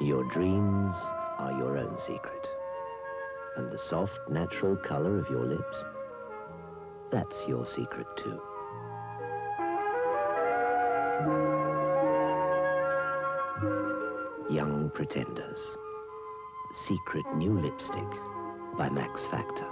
Your dreams are your own secret. And the soft, natural color of your lips, that's your secret too. Young Pretenders. Secret New Lipstick by Max Factor.